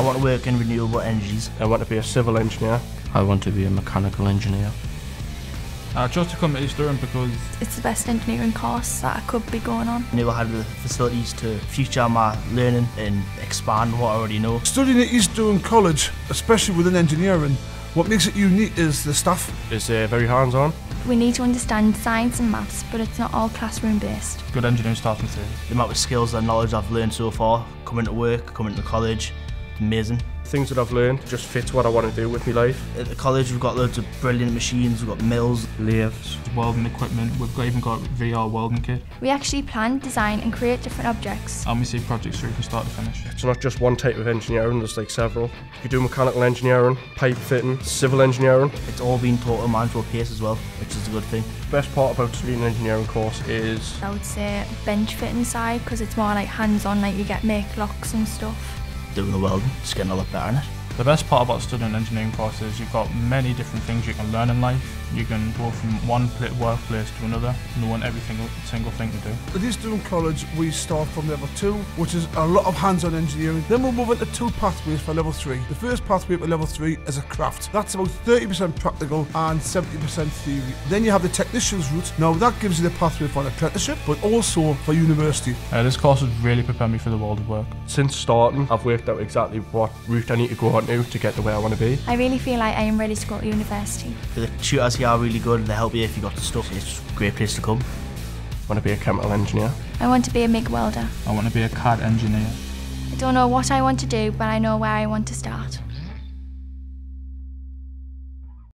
I want to work in renewable energies. I want to be a civil engineer. I want to be a mechanical engineer. I chose to come to East Durham because It's the best engineering course that I could be going on. I knew I had the facilities to future my learning and expand what I already know. Studying at East Durham College, especially within engineering, what makes it unique is the staff. Is uh, very hands-on. We need to understand science and maths, but it's not all classroom based. good engineering starts from theory. The amount of skills and knowledge I've learned so far, coming to work, coming to college, amazing. Things that I've learned just fits what I want to do with my life. At the college we've got loads of brilliant machines, we've got mills, Lathes. Welding equipment, we've got, even got VR welding kit, We actually plan, design, and create different objects. and we see projects through from start to finish. It's not just one type of engineering, there's like several. You do mechanical engineering, pipe fitting, civil engineering. it's all been taught at a manageable pace as well, which is a good thing. Best part about studying an engineering course is I would say bench fitting side because it's more like hands on, like you get make locks and stuff. Doing the welding, just getting a lot better in it. The best part about studying engineering course is you've got many different things you can learn in life. You can go from one workplace to another, knowing every single, single thing to do. At East Durham College, we start from level two, which is a lot of hands-on engineering. Then we'll move into two pathways for level three. The first pathway for level three is a craft. That's about 30% practical and 70% theory. Then you have the technician's route. Now that gives you the pathway for an apprenticeship, but also for university. Uh, this course has really prepared me for the world of work. since starting, I've worked out exactly what route I need to go on to to get to way I want to be. I really feel like I am ready to go to university. The tutors here are really good, they help you if you got the stuff. It's a great place to come. I want to be a chemical engineer. I want to be a MIG welder. I want to be a CAD engineer. I don't know what I want to do, but I know where I want to start.